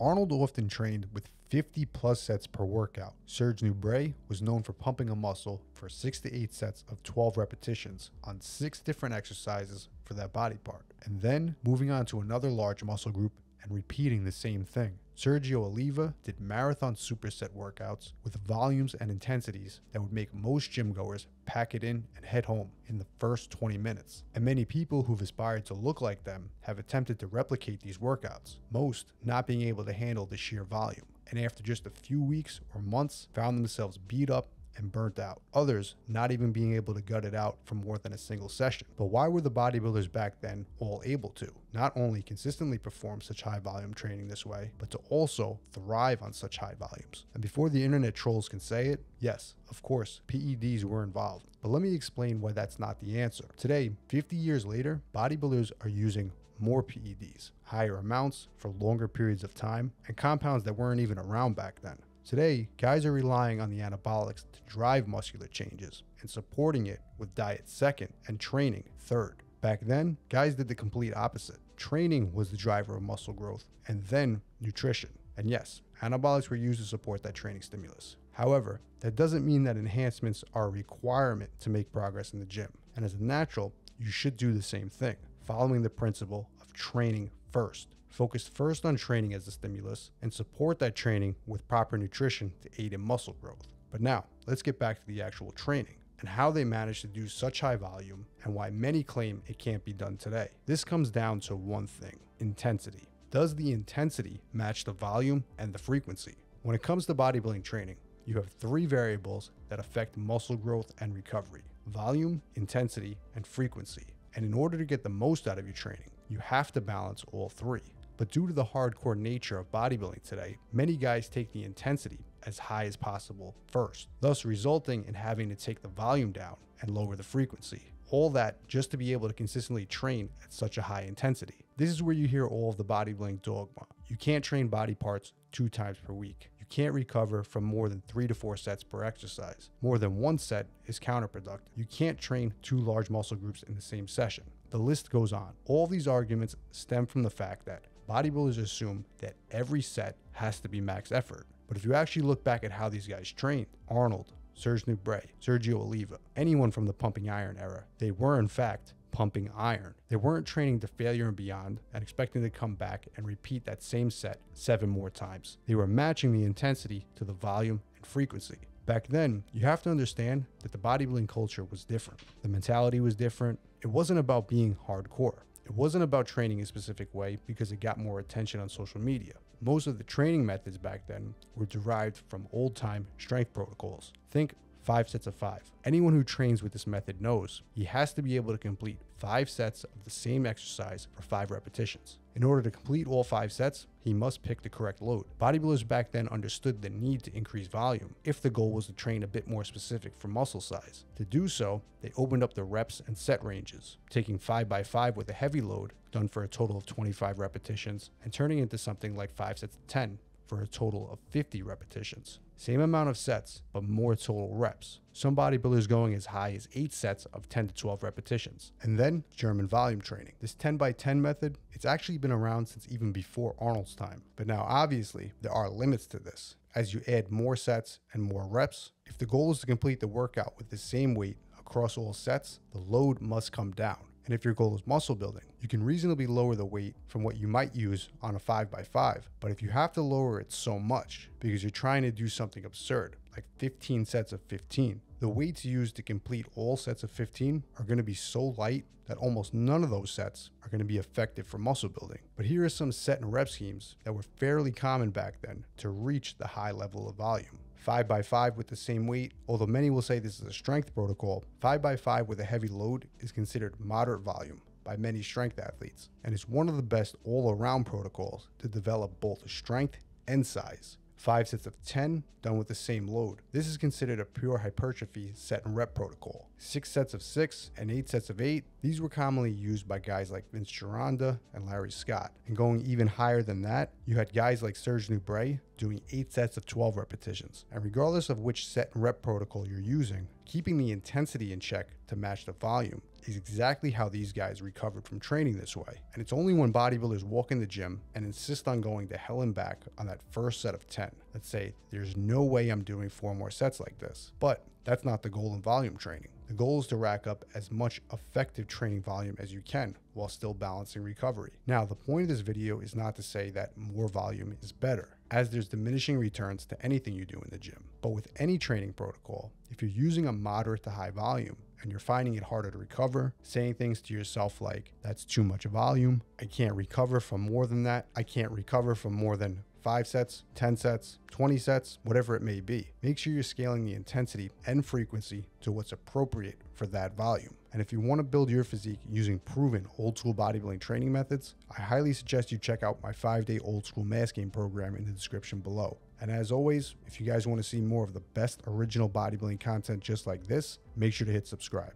Arnold often trained with 50 plus sets per workout. Serge Nubret was known for pumping a muscle for 6 to 8 sets of 12 repetitions on 6 different exercises for that body part, and then moving on to another large muscle group and repeating the same thing. Sergio Oliva did marathon superset workouts with volumes and intensities that would make most gym goers pack it in and head home in the first 20 minutes. And many people who've aspired to look like them have attempted to replicate these workouts, most not being able to handle the sheer volume. And after just a few weeks or months, found themselves beat up and burnt out. Others not even being able to gut it out for more than a single session. But why were the bodybuilders back then all able to? Not only consistently perform such high volume training this way, but to also thrive on such high volumes. And before the internet trolls can say it, yes, of course, PEDs were involved. But let me explain why that's not the answer. Today, 50 years later, bodybuilders are using more PEDs, higher amounts for longer periods of time, and compounds that weren't even around back then. Today, guys are relying on the anabolics to drive muscular changes and supporting it with diet second and training third. Back then, guys did the complete opposite. Training was the driver of muscle growth and then nutrition. And yes, anabolics were used to support that training stimulus. However, that doesn't mean that enhancements are a requirement to make progress in the gym. And as a natural, you should do the same thing, following the principle of training first. Focus first on training as a stimulus and support that training with proper nutrition to aid in muscle growth. But now, let's get back to the actual training and how they manage to do such high volume and why many claim it can't be done today. This comes down to one thing intensity. Does the intensity match the volume and the frequency? When it comes to bodybuilding training, you have three variables that affect muscle growth and recovery volume, intensity, and frequency. And in order to get the most out of your training, you have to balance all three. But due to the hardcore nature of bodybuilding today, many guys take the intensity as high as possible first, thus resulting in having to take the volume down and lower the frequency. All that just to be able to consistently train at such a high intensity. This is where you hear all of the bodybuilding dogma. You can't train body parts two times per week. You can't recover from more than three to four sets per exercise. More than one set is counterproductive. You can't train two large muscle groups in the same session. The list goes on. All these arguments stem from the fact that bodybuilders assume that every set has to be max effort. But if you actually look back at how these guys trained, Arnold, Serge Nubret, Sergio Oliva, anyone from the pumping iron era, they were in fact pumping iron. They weren't training to failure and beyond and expecting to come back and repeat that same set seven more times. They were matching the intensity to the volume and frequency. Back then, you have to understand that the bodybuilding culture was different. The mentality was different. It wasn't about being hardcore. It wasn't about training a specific way because it got more attention on social media. Most of the training methods back then were derived from old time strength protocols. Think five sets of five. Anyone who trains with this method knows he has to be able to complete five sets of the same exercise for five repetitions. In order to complete all five sets, he must pick the correct load. Bodybuilders back then understood the need to increase volume if the goal was to train a bit more specific for muscle size. To do so, they opened up the reps and set ranges, taking 5x5 with a heavy load done for a total of 25 repetitions and turning into something like 5 sets of 10 for a total of 50 repetitions. Same amount of sets, but more total reps. Some bodybuilders going as high as 8 sets of 10 to 12 repetitions. And then German volume training. This 10 by 10 method, it's actually been around since even before Arnold's time. But now obviously there are limits to this. As you add more sets and more reps, if the goal is to complete the workout with the same weight across all sets, the load must come down. And if your goal is muscle building, you can reasonably lower the weight from what you might use on a 5x5. But if you have to lower it so much because you're trying to do something absurd, like 15 sets of 15, the weights used to complete all sets of 15 are going to be so light that almost none of those sets are going to be effective for muscle building. But here are some set and rep schemes that were fairly common back then to reach the high level of volume. 5x5 with the same weight, although many will say this is a strength protocol, 5x5 with a heavy load is considered moderate volume by many strength athletes and is one of the best all around protocols to develop both strength and size. Five sets of 10 done with the same load. This is considered a pure hypertrophy set and rep protocol. Six sets of six and eight sets of eight, these were commonly used by guys like Vince Gironda and Larry Scott. And going even higher than that, you had guys like Serge Nubret doing eight sets of 12 repetitions. And regardless of which set and rep protocol you're using, keeping the intensity in check to match the volume is exactly how these guys recovered from training this way. And it's only when bodybuilders walk in the gym and insist on going to hell and back on that first set of 10 that say, there's no way I'm doing four more sets like this. But that's not the goal in volume training. The goal is to rack up as much effective training volume as you can while still balancing recovery. Now, the point of this video is not to say that more volume is better, as there's diminishing returns to anything you do in the gym. But with any training protocol, if you're using a moderate to high volume and you're finding it harder to recover, saying things to yourself like, that's too much volume, I can't recover from more than that, I can't recover from more than five sets, 10 sets, 20 sets, whatever it may be. Make sure you're scaling the intensity and frequency to what's appropriate for that volume. And if you want to build your physique using proven old school bodybuilding training methods, I highly suggest you check out my five day old school mass gain program in the description below. And as always, if you guys want to see more of the best original bodybuilding content just like this, make sure to hit subscribe.